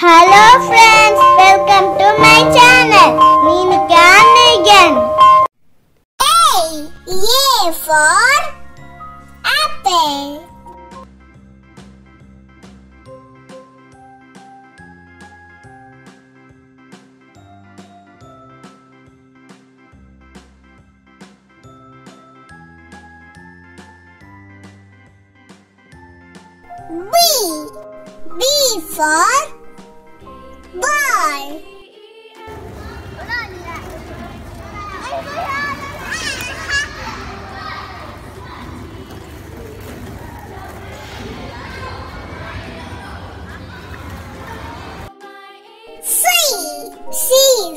Hello friends, welcome to my channel. Mimi again. A, for apple. B, B for ball. C C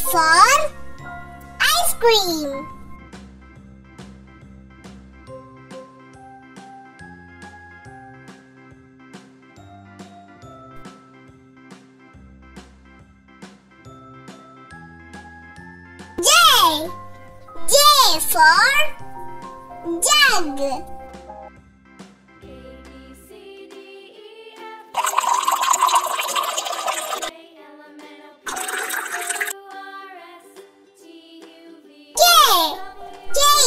for ice cream. J J for jug.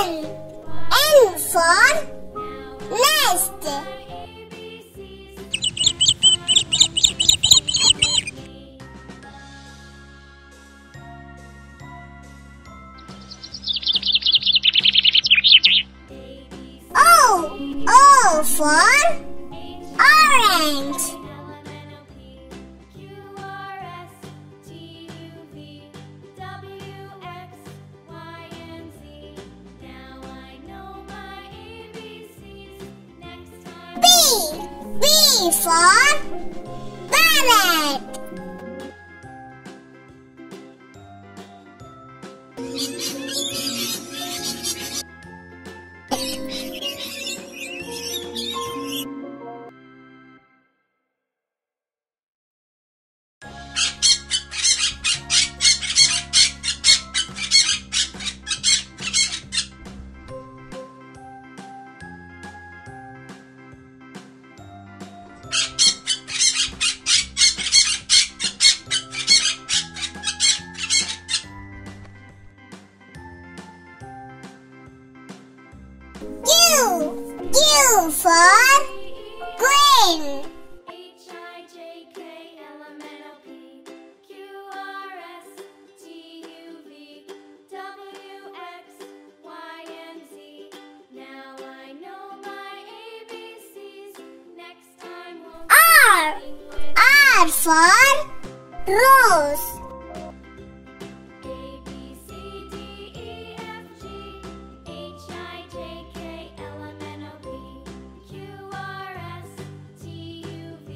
N N for nest. O O for B for R for rose. A B C D E F G H I J K L M N O P Q R S T U V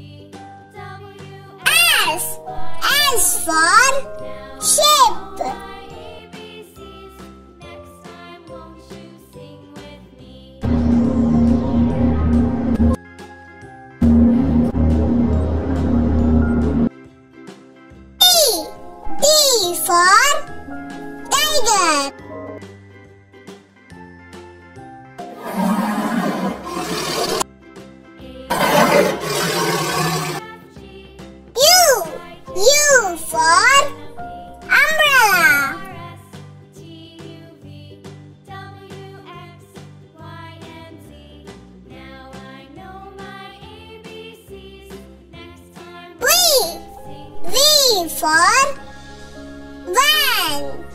W X S. S for ship. U for umbrella. V. V for van.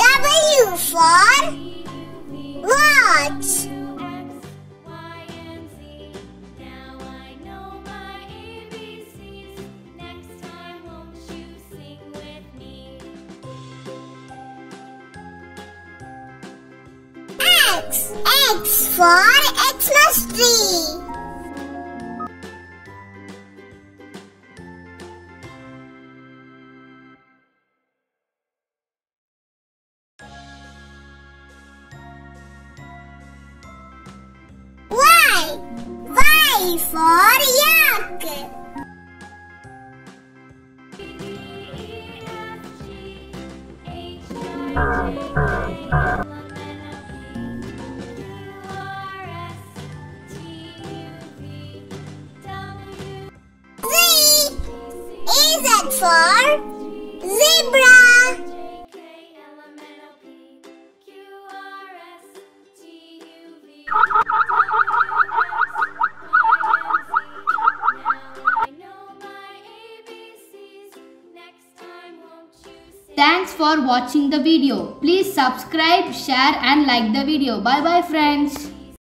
W. For watch. X. X for Xmas tree. For yak. Z. Z for zebra. For watching the video. Please subscribe, share and like the video. Bye bye friends.